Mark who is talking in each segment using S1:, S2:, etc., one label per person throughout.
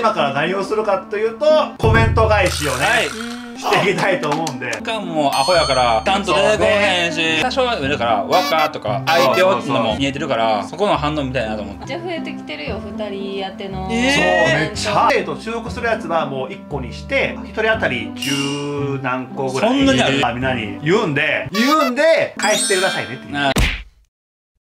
S1: 今から何をするかというとコメント返しをね、
S2: はい。
S1: していきたいと思うんで。
S2: かもアホやからちゃんと出てこへんし。多少は見るから「わか」とか「相手を」っていう。のも見えてるからそこの反応みたいなと思って。
S3: じゃあ増えてきてるよ二人当ての。
S1: そうめっちゃ。えっと中国するやつはもう1個にして1人当たり十何個ぐらい。
S2: そんなにある？
S1: まみんなに言うんで言うんで返してくださいねっていう。
S2: あ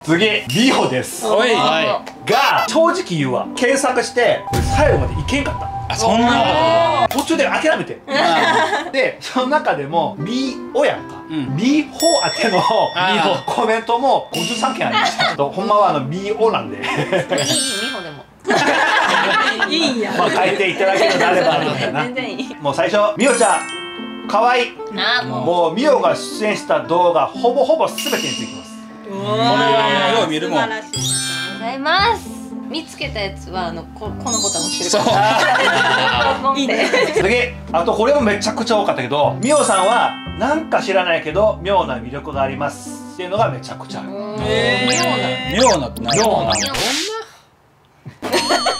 S1: 次リオです。
S2: おい。
S3: は
S1: が正直言うわ。検索して最後までいけんかった。
S2: あそんな
S1: 途中で諦めて。
S2: あ
S1: でその中でも B 親か、
S2: うん。
S1: B 法当ての コメントも53件ありました。ほんまはあの B オなんで。
S3: いいいい美穂でも。
S4: いいん。や
S1: まあ書いていただけるのであればみたいな。
S3: 全然いい。
S1: もう最初みおちゃん。かわいい。
S3: もう。
S1: もうみおが出演した動画ほぼほぼ全てについてます
S4: これ
S2: はもうよう見るもん。
S4: 素晴らしい
S3: ございます。見つけたやつはあのここのボタン押してる
S2: そう。
S3: からポンポンって。
S1: 次。あとこれもめちゃくちゃ多かったけどみおさんはなんか知らないけど妙な魅力がありますっていうのがめちゃくちゃある。
S2: え
S3: 妙
S2: 妙なってな
S1: 妙な。
S3: な？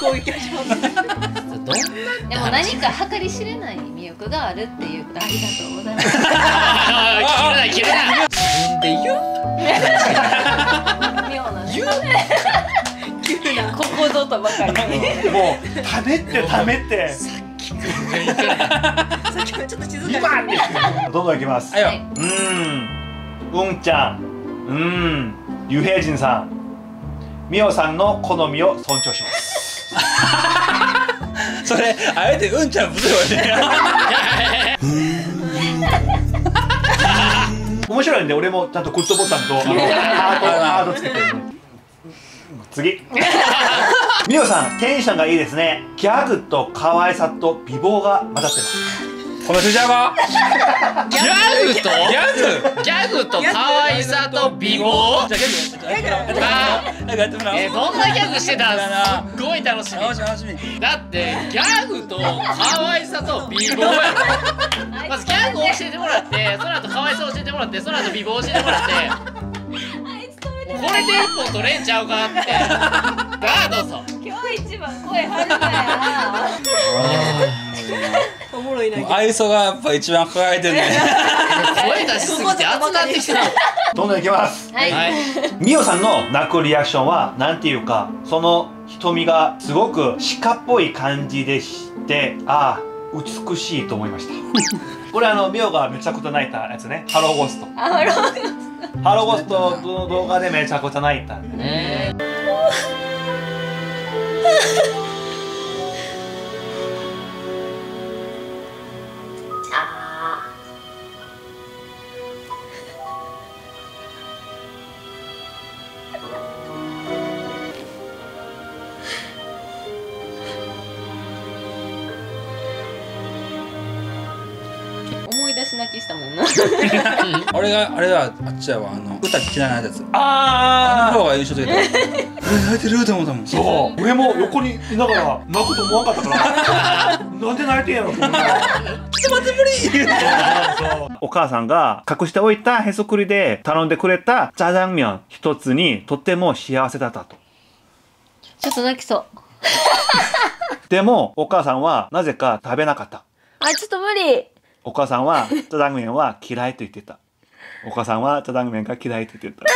S4: 攻撃始まった
S3: でも何か計り知れない魅力があるっていうことありがとうございます。
S5: 切れない切れな。い自分で言う
S3: 妙なね。
S4: 急な。
S3: ここぞとばかり。に
S1: もうためってためって。
S4: さっきからちょっと静かに。
S1: 今ってどんどんいきます
S3: はいう
S1: ーん。うん。ちゃんうーん。ゆへいじんさん。みおさんの好みを尊重します。
S2: それあえてうんちゃんぶつよね
S1: 面白いんで俺もちゃんとグッドボタンとあのハートハートつけて。るんで次。みおさんテンションがいいですね。ギャグと可愛さと美貌が混ざってます
S2: この人じゃが
S5: ギャグと？
S2: ギャグ。
S5: ギャグと可愛さと美貌？えーどんなギャグしてた
S2: だな
S5: ん？すっごい楽しみ。だってギャグと可愛さと美貌や。ろまずギャグ教えてもらってその後可愛さ教えてもらってその後美貌教えてもらって。これで一本取れんちゃうかって。さあどうぞ。
S3: 今日一番声張るなよ。
S4: おもろいな
S2: もう愛想がやっぱ一番輝いてるね。
S5: 声出しすぎて熱なってきた。
S1: どんどんいきます。
S3: はい、
S5: はい。
S1: みおさんの泣くリアクションはなんていうかその瞳がすごく鹿っぽい感じでしてああ美しいと思いました。これあのみおがめちゃくちゃ泣いたやつね。 Hello Ghost。Hello Ghost の動画でめちゃくちゃ泣いたんでね
S3: 思い出し泣きしたもんな。
S2: 俺があれはあっちやわ。あの歌嫌いなやつ。
S1: あ
S2: あの方が印象的だったえ泣いてると思ったもん。
S1: そう。俺も横にいながら泣くと思わんかったから。なんで泣いてんやろと思ったら
S2: ちょっと待って無理
S1: お母さんが隠しておいたへそくりで頼んでくれたジャジャンミョン一つにとっても幸せだったと。
S3: ちょっと泣きそう。
S1: でもお母さんはなぜか食べなかった。
S3: あちょっと無理
S1: お母さんはジャジャンミョンは嫌いと言ってた。お母さんはジャジャンミョンが嫌いと言ってた。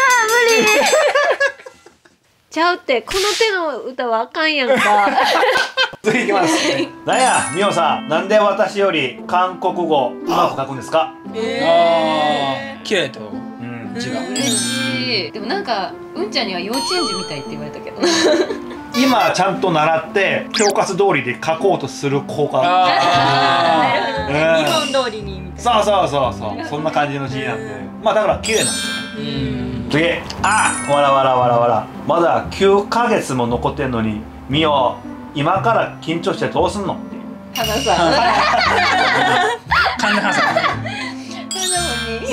S3: ちゃうってこの手の歌はあかんやんか。
S1: 次いきます。なんやミオさん。なんで私より韓国語うまく書くんですか？
S2: ああ綺麗と
S1: う。ん
S2: 字が
S3: 嬉しい。でもなんかうんちゃんには幼稚園児みたいって言われたけど
S1: 今ちゃんと習って教科書通りで書こうとする子が。
S2: あ
S1: うん。
S4: 日本通りにみたい
S1: そうそうそうそう。そんな感じの字なん。でまあだから綺麗なんですよね
S2: ーうん。
S1: 次あわらわらわらわら。まだ9ヶ月も残ってんのにみお今から緊張してどうすんのっていう。
S3: 花さん
S2: 神田さん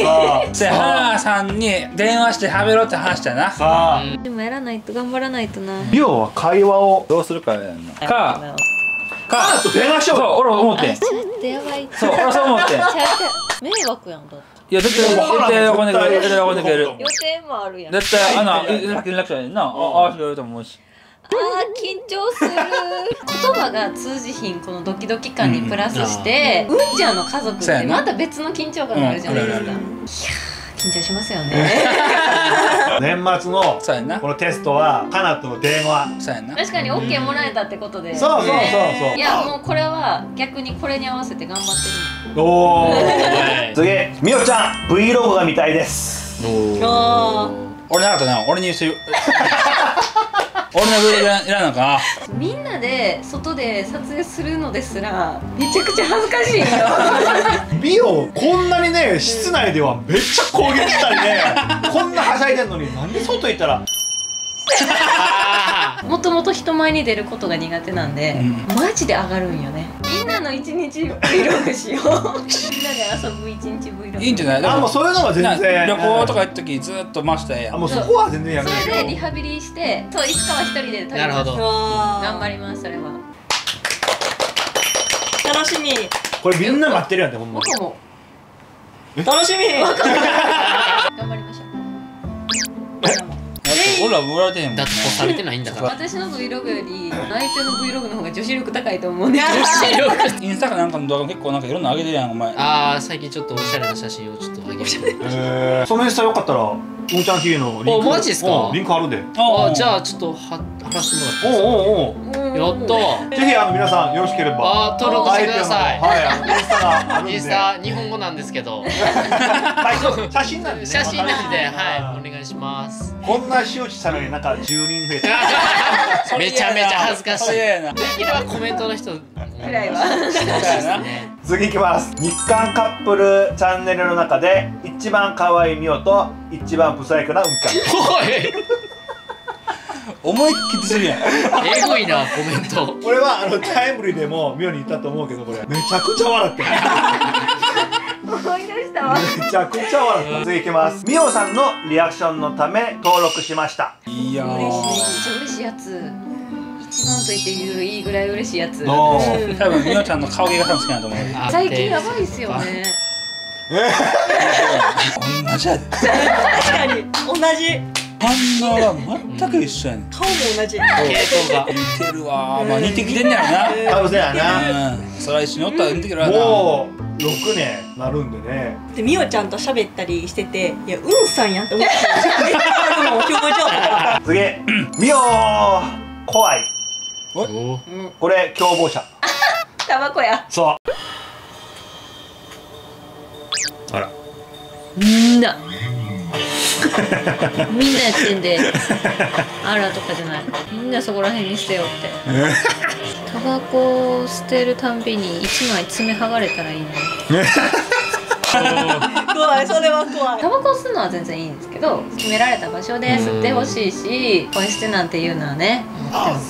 S3: 花もに
S1: さあ。
S2: せ花さんに電話して喋ろうって話したよな。
S1: さあ。
S3: でもやらないと頑張らないとな。
S1: みおは会話を
S2: どうするかやんのか。か。
S1: あと電話しよ
S2: そう
S1: う
S2: 俺思ってん。
S3: ちょっとやばい
S2: そう俺そう思って
S3: 迷惑やんだって。
S2: や絶対絶対喜んでくれる絶対喜んでくれる。
S3: 予定もあるやん。
S2: 絶対あの連絡連絡したらいいな。あああしてくれると思うし
S3: 緊張する。言葉が通じひんこのドキドキ感にプラスして、うん、ちゃんの家族ってまた別の緊張感があるじゃないですか、
S2: うん
S3: いやー緊張しますよね。
S1: 年末の
S2: そうやんな。
S1: このテストはカナとの電話。
S2: そうやんな。
S3: 確かに OK もらえたってことで、
S1: そうそうそうそう。
S3: いやもうこれは逆にこれに合わせて頑張ってる。
S1: おお
S5: はい。
S1: 次みおちゃん Vlog が見たいです。
S4: あ
S2: 俺なかったな。俺にして俺のブログいらいらんのか？
S3: みんなで外で撮影するのですらめちゃくちゃ恥ずかしいよ。
S1: 美オこんなにね室内ではめっちゃ攻撃したりね。こんなはしゃいでんのになんで外行ったら？
S5: あ
S3: もともと人前に出ることが苦手なんで、
S2: う
S3: マジで上がるんよね。みんなの一日 Vlog しよう。みんなで遊ぶ一日 Vlog
S2: いいんじゃない？
S1: あもうそういうのは全
S2: な
S1: 然
S2: 旅行とか行った時ずっと回したやん
S1: あもうそこは全然やめる
S3: それでリハビリしてそういつかは一人で撮ります
S5: なるほど。
S4: あ
S3: 頑張りますそれは。
S4: 楽しみ。
S1: これみんな待ってるやんってほんま
S3: 僕も。
S4: 楽しみ
S2: 俺らもられてへんも。ん
S5: だって干されてないんだから。
S3: 私の Vlog より相手の Vlog の方が女子力高いと思うんで
S5: 視力。
S2: インスタかなんかの動画結構なんかいろんな上げてるやんお前。
S5: ああ最近ちょっとおしゃれな写真をちょっとあげる。
S1: えー。そのインスタよかったらうんちゃん TV のリンク
S5: おマジっすか？
S1: うんリンクあるんで。
S5: あじゃあちょっとは貼らせてもらって
S1: おうおうおう。
S5: やった
S1: ぜひあの皆さんよろしければ。
S5: あー登録してください。
S1: はいあのインスタがあるんで。
S5: インスタ日本語なんですけど。
S1: 写真なんでね。
S5: 写真なんではいお願いします。
S1: こんな周知したのになんか10人増えて。
S5: めちゃめちゃ恥ずかしい。できればコメントの人ぐ
S3: ぐらいは
S2: そうやな。
S5: ね
S1: 次いきます。日韓カップルチャンネルの中で一番可愛いミオと一番ブサイクなうんちゃん
S5: おい。
S2: 思いっきりするやん。
S5: えぐいなコメント。
S1: これはあのタイムリーでもミオに言ったと思うけどこれ。めちゃくちゃ笑ってる。
S3: 思い出したわ。
S1: めちゃくちゃ笑った次いきます。ミオさんのリアクションのため登録しました。
S2: いや
S3: 嬉しい。めっ
S2: ー
S3: ちゃ嬉しいやつ一番と言っていいぐらい嬉しいやつ。
S2: 多分みおちゃんの顔芸が多分好きなと思う
S5: あ
S3: 最近やばいっすよね。
S2: 同じやで
S4: 確かに。同じ。
S2: 反応は全く一緒やねん。
S4: 顔も同じ。
S5: 系統が
S2: 似てるわ。まあ似てきてんねやろな。
S1: 多分そうやな。
S2: うん。それは一緒におったら似てくるわな。
S1: もう6年なるんでね。
S4: でみおちゃんと喋ったりしてていやうんさんやんって思ってめっ ちゃ表情
S1: 次。ミオ怖い。
S5: お
S1: これ共謀者。
S3: タバコや。
S1: そう。
S3: みんな。みんなやってんで。あらとかじゃない。みんなそこら辺に捨てようって。タバコを捨てるたんびに一枚爪剥がれたらいいね
S4: 怖いそれは怖い。
S3: タバコを吸うのは全然いいんですけど決められた場所で吸ってほしいしポイ捨てなんていうのはね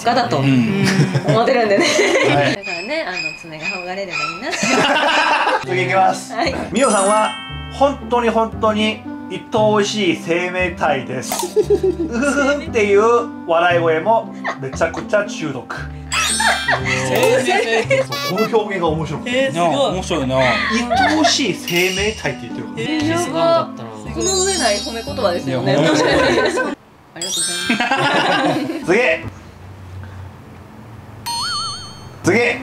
S3: ガだと
S2: うん。
S3: 思ってるんでね。
S1: はい。
S3: だからねあの爪が剥がれればいいな。
S1: 次いきます。
S3: はい。
S1: ミオさんは本当に本当に愛おしい生命体です。うふふっていう笑い声もめちゃくちゃ中毒
S2: 生命体
S1: この表現が面白くて
S4: えー、す
S2: なあ
S4: ごい
S2: 面白いな
S1: 愛おしい生命体って言ってるから
S4: えー、
S5: さすがだったな
S3: この上ない褒め言葉ですよね。ありがとうございます。
S1: 次。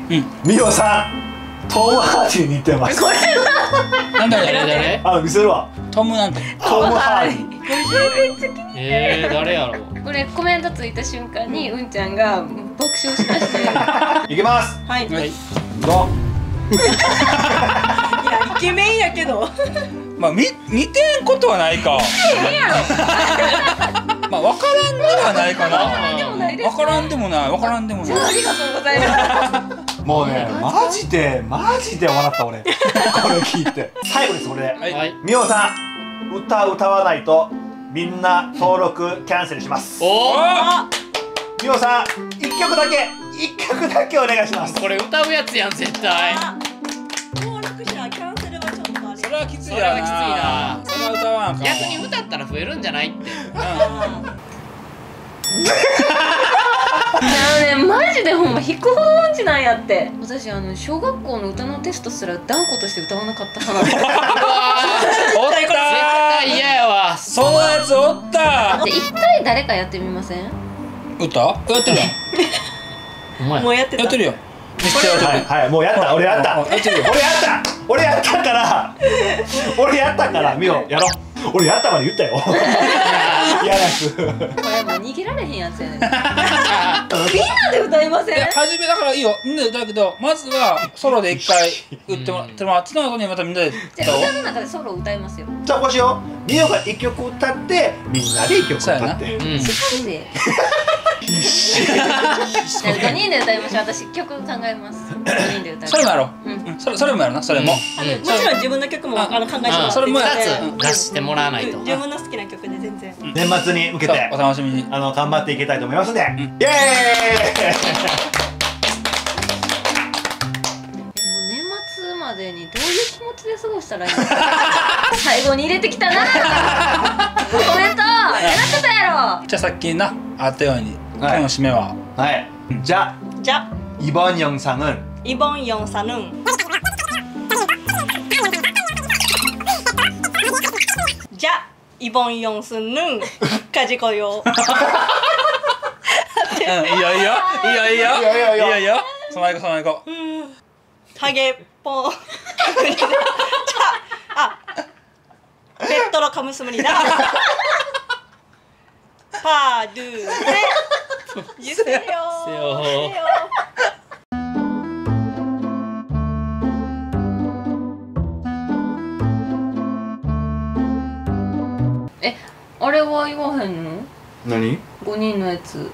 S1: 次、
S2: ん。
S1: ミオさん。トム・ハーディに似てます。
S2: なんだ
S5: 誰
S2: ろう
S5: 誰？
S1: あ見せるわ。
S2: トムなんと
S1: トム・ハーディ
S5: えー、誰やろ
S3: これコメントついた瞬間にうんちゃんが爆笑しまして。
S1: いきます。
S4: はい。い。や
S2: はい
S1: ど
S4: イケメンやけど。
S2: まあみ似てんことはないか。まあ分からんではないかな。
S3: でもないです
S2: 分からんでもない。分からんでもない。
S3: ありがとうございます。
S1: もうねマジでマジで笑った俺。これ聞いて。最後ですこれで
S2: はい。
S5: はい。
S1: ミオさん歌歌わないとみんな登録キャンセルします。
S5: おお
S4: あ
S1: ミオさん一曲だけ一曲だけお願いします。
S5: これ歌うやつやん絶対。
S4: あ登録者キャンセルはちょっとあれ。
S2: それはきつい
S5: それは
S2: やな
S5: きついな。
S2: それは歌わんか
S5: 逆に歌ったら増えるんじゃないって。
S3: あのねマジでほんま引くほど音痴なんやって。私あの小学校の歌のテストすら断固として歌わなかった派なんで。
S5: うわ
S2: おっ
S5: ー絶対嫌やわ。
S2: そのやつおった。
S3: で一回誰かやってみません？
S2: 打ったやってる
S4: もうやってた。
S2: やってるよ
S1: はいはいもうやった。俺やった。
S2: あやってるよ。
S1: 俺やった。俺やったから。俺やったから。見よやろ俺やったまで言ったよ。嫌なや。つ
S3: これもう逃げられへんやつやねん。みんなで歌いません？
S2: いや初めだからいいよ。みんなで歌うけどまずはソロで一回打ってもらってもらってその後にまたみんなで。
S3: じゃあ歌の中でソロ歌いますよ。
S1: じゃあこうしよう。ミオが一曲歌ってみんなで一曲歌って。
S5: うん
S3: マジでじゃあ5人で歌いましょう。私曲考えます。5人で歌いましょう。
S2: それもやろう、それそれもやろな。それも、
S5: うん。
S4: もちろん自分の曲もあの考えて
S2: それもや
S5: 出してもらわないと。
S4: 自分の好きな曲で全然。
S1: 年末に向けて
S2: お楽しみに。
S1: あの頑張っていきたいと思いますんで、イエーイ！
S3: えもう年末までにどういう気持ちで過ごしたらいいの？最後に入れてきたな。コメントやってたやろ
S2: じゃあさっきなあったように、 네.
S4: はい、締めははいじゃあじゃあ 네.
S1: 이번 영상은
S4: 이번 영상은 자 이번 영상은 가지고요.
S2: 이요 이요 이요 이요 이요, 이요. 소마이거 손아 이거
S4: 음, 가게 뽀. 자, 아 뵙도록 하겠습니다. 하나 둘 셋. 주세요.
S5: 주세요.
S4: 주세요.
S3: えあれは言わへんの
S1: 何
S3: 5人のやつ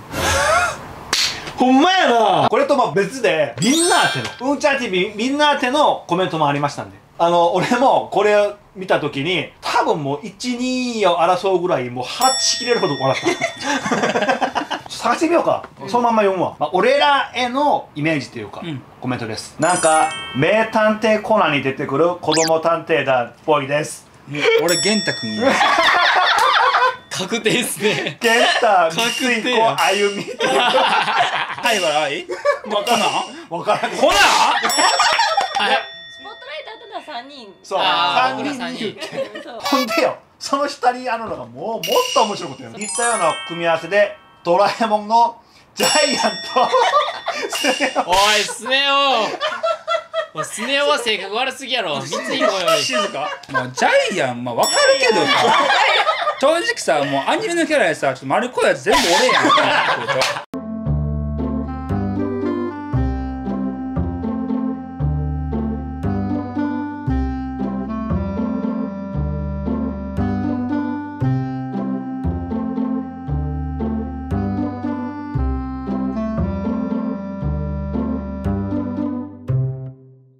S1: ほんまやなこれとまあ別でみんな宛てのうんちゃん TV みんな宛てのコメントもありましたんであの俺もこれを見た時に多分もう12を争うぐらいもう腹ちぎれるほど笑った 探してみようか、そのまんま読むわ、まあ、俺らへのイメージというか、
S2: うん。
S1: コメントです。なんか名探偵コナンに出てくる子供探偵団っぽいです。
S2: 俺玄太くんや
S5: 確定っすね。
S1: 健太
S5: 確
S1: 三
S5: 定や。
S1: 子歩み
S2: 灰原愛
S1: わからんわからん。
S2: ほな
S5: はい。
S3: スポットライト当てたら3人。
S1: そう。三人ほんでよ。その下にあるのがもうもっと面白いことやる似たような組み合わせでドラえもんのジャイアンとスネ夫
S5: おいスネ夫。スネ夫は性格悪すぎやろ。いこうよ。
S2: 静か。もうジャイアンまあわかるけどさ。正直さもうアニメのキャラでさちょっと丸っこいやつ全部俺やん